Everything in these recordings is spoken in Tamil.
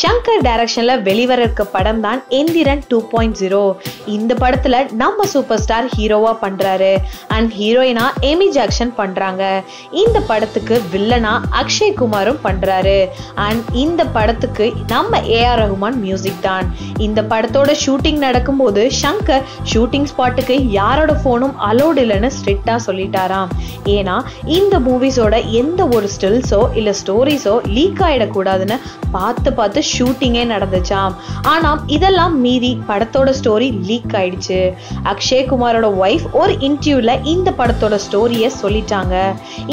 சங்கர் டைரக்ஷன்ல வெளிவர இருக்க படம் தான் எந்திரன் டூ பாயிண்ட் ஜீரோ. இந்த படத்துல நம்ம சூப்பர் ஸ்டார் ஹீரோவா பண்றாரு. அண்ட் ஹீரோயினா எமி ஜாக்சன் பண்றாங்க. இந்த படத்துக்கு வில்லனா அக்ஷய் குமாரும் பண்றாரு. அண்ட் இந்த படத்துக்கு நம்ம ஏஆர் ரஹ்மான் மியூசிக் தான். இந்த படத்தோட ஷூட்டிங் நடக்கும்போது சங்கர் ஷூட்டிங் ஸ்பாட்டுக்கு யாரோட ஃபோனும் அலோடு இல்லைன்னு ஸ்ட்ரிக்டா சொல்லிட்டாராம். ஏன்னா இந்த மூவிஸோட எந்த ஒரு ஸ்டில்ஸோ இல்ல ஸ்டோரிஸோ லீக் ஆயிடக்கூடாதுன்னு பார்த்து பார்த்து ஷூட்டிங்கே நடந்துச்சாம். ஆனா இதெல்லாம் மீறி படத்தோட ஸ்டோரி லீக் ஆயிடுச்சு. அக்ஷய் குமாரோட ஒய்ஃப் ஒரு இன்டர்வியூல இந்த படத்தோட ஸ்டோரியை சொல்லிட்டாங்க.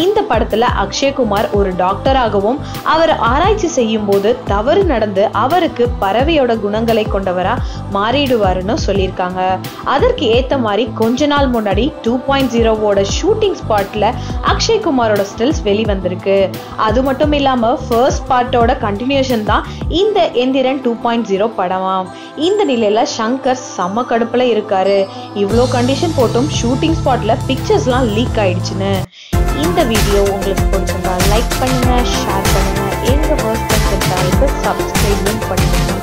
இந்த படத்துல அக்ஷய் குமார் ஒரு டாக்டராகவும் அவர் ஆராய்ச்சி செய்யும் போது தவறு நடந்து அவருக்கு பறவையோட குணங்களை கொண்டவரா மாறிடுவாருன்னு சொல்லியிருக்காங்க. அதற்கு ஏத்த மாதிரி கொஞ்ச நாள் முன்னாடி டூ பாயிண்ட் ஜீரோவோட ஷூட்டிங் ஸ்பாட்ல அக்ஷய்குமாரோட ஸ்டில்ஸ் வெளிவந்திருக்கு. அது மட்டும் இல்லாம ஃபர்ஸ்ட் பார்ட்டோட கண்டினியூஷன் தான் இந்த எந்திரன் டூ பாயிண்ட் ஜீரோ படமாம். இந்த நிலையில சங்கர் செம்ம கடுப்புல இருக்காரு. இவ்வளோ கண்டிஷன் போட்டும் ஷூட்டிங் ஸ்பாட்ல பிக்சர்ஸ்லாம் லீக் ஆயிடுச்சுன்னு. இந்த வீடியோ உங்களுக்கு பிடிச்சிருந்தா லைக் பண்ணுங்க ஷேர் பண்ணுங்க. எங்க ஃபர்ஸ்ட் சேனலுக்கு சப்ஸ்கிரைபும் பண்ணுங்க